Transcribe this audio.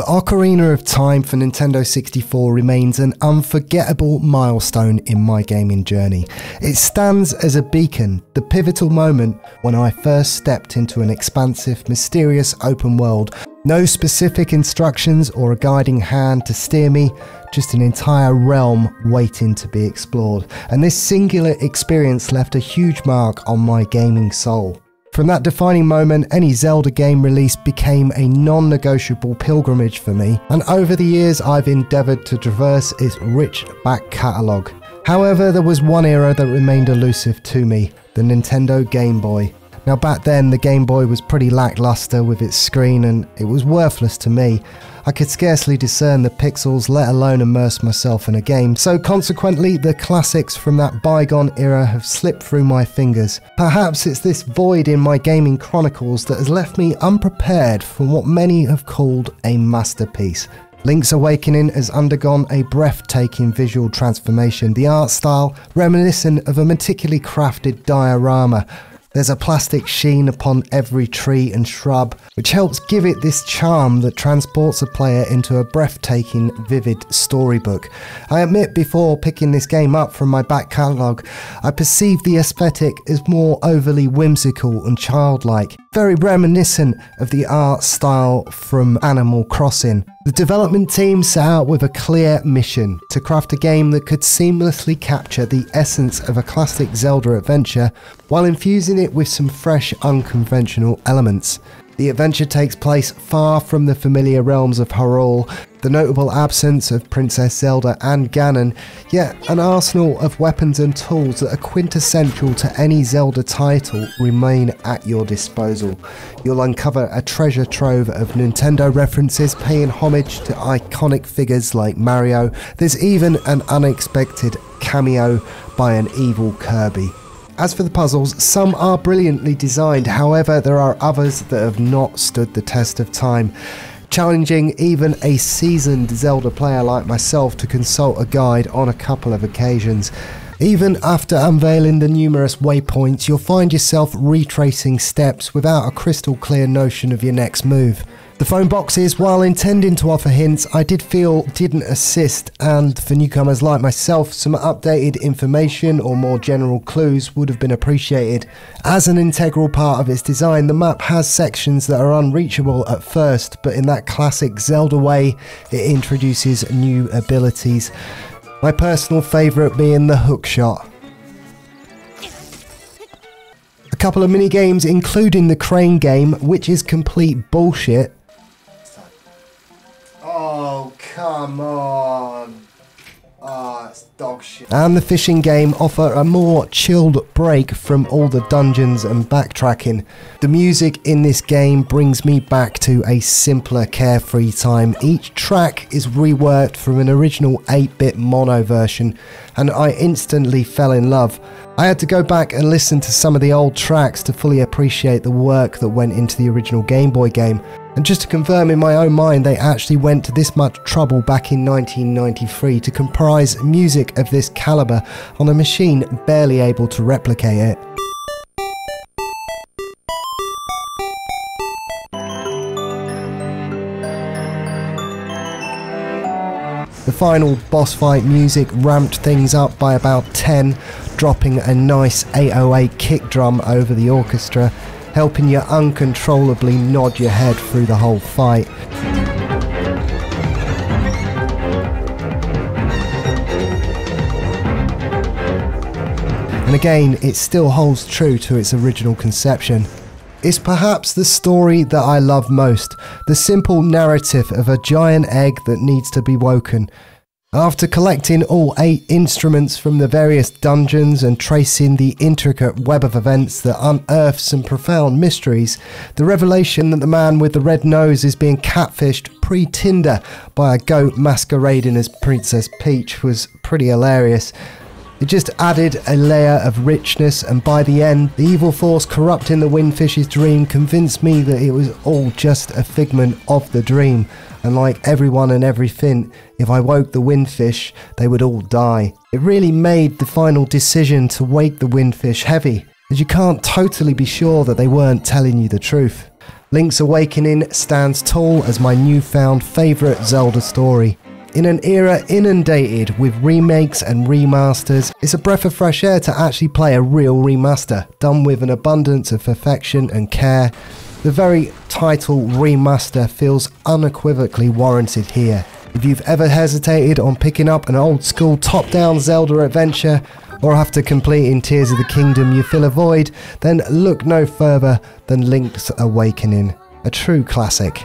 The Ocarina of Time for Nintendo 64 remains an unforgettable milestone in my gaming journey. It stands as a beacon, the pivotal moment when I first stepped into an expansive, mysterious open world. No specific instructions or a guiding hand to steer me, just an entire realm waiting to be explored. And this singular experience left a huge mark on my gaming soul. From that defining moment, any Zelda game release became a non negotiable pilgrimage for me, and over the years I've endeavoured to traverse its rich back catalogue. However, there was one era that remained elusive to me the Nintendo Game Boy. Now, back then, the Game Boy was pretty lackluster with its screen and it was worthless to me. I could scarcely discern the pixels, let alone immerse myself in a game, so consequently, the classics from that bygone era have slipped through my fingers. Perhaps it's this void in my gaming chronicles that has left me unprepared for what many have called a masterpiece. Link's Awakening has undergone a breathtaking visual transformation, the art style reminiscent of a meticulously crafted diorama there's a plastic sheen upon every tree and shrub, which helps give it this charm that transports a player into a breathtaking, vivid storybook. I admit before picking this game up from my back catalogue, I perceived the aesthetic as more overly whimsical and childlike, very reminiscent of the art style from Animal Crossing. The development team set out with a clear mission to craft a game that could seamlessly capture the essence of a classic Zelda adventure while infusing it with some fresh, unconventional elements. The adventure takes place far from the familiar realms of Hyrule, the notable absence of Princess Zelda and Ganon, yet an arsenal of weapons and tools that are quintessential to any Zelda title remain at your disposal. You'll uncover a treasure trove of Nintendo references paying homage to iconic figures like Mario. There's even an unexpected cameo by an evil Kirby. As for the puzzles, some are brilliantly designed, however, there are others that have not stood the test of time, challenging even a seasoned Zelda player like myself to consult a guide on a couple of occasions. Even after unveiling the numerous waypoints, you'll find yourself retracing steps without a crystal clear notion of your next move. The phone boxes, while intending to offer hints, I did feel didn't assist, and for newcomers like myself, some updated information or more general clues would have been appreciated. As an integral part of its design, the map has sections that are unreachable at first, but in that classic Zelda way, it introduces new abilities. My personal favourite being the hook shot. A couple of mini games, including the crane game, which is complete bullshit, Come on. Ah, dog shit. And the fishing game offer a more chilled break from all the dungeons and backtracking. The music in this game brings me back to a simpler, carefree time. Each track is reworked from an original 8-bit mono version, and I instantly fell in love. I had to go back and listen to some of the old tracks to fully appreciate the work that went into the original Game Boy game. And just to confirm in my own mind, they actually went to this much trouble back in 1993 to comprise music of this caliber on a machine barely able to replicate it. The final boss fight music ramped things up by about 10, dropping a nice 808 kick drum over the orchestra, helping you uncontrollably nod your head through the whole fight. And again, it still holds true to its original conception is perhaps the story that I love most the simple narrative of a giant egg that needs to be woken. After collecting all eight instruments from the various dungeons and tracing the intricate web of events that unearth some profound mysteries, the revelation that the man with the red nose is being catfished pre Tinder by a goat masquerading as Princess Peach was pretty hilarious. It just added a layer of richness, and by the end, the evil force corrupting the windfish's dream convinced me that it was all just a figment of the dream. And like everyone and everything, if I woke the windfish, they would all die. It really made the final decision to wake the windfish heavy, as you can't totally be sure that they weren't telling you the truth. Link's Awakening stands tall as my newfound favourite Zelda story. In an era inundated with remakes and remasters, it's a breath of fresh air to actually play a real remaster, done with an abundance of perfection and care. The very title remaster feels unequivocally warranted here. If you've ever hesitated on picking up an old school top down Zelda adventure, or after completing Tears of the Kingdom you feel a void, then look no further than Link's Awakening, a true classic.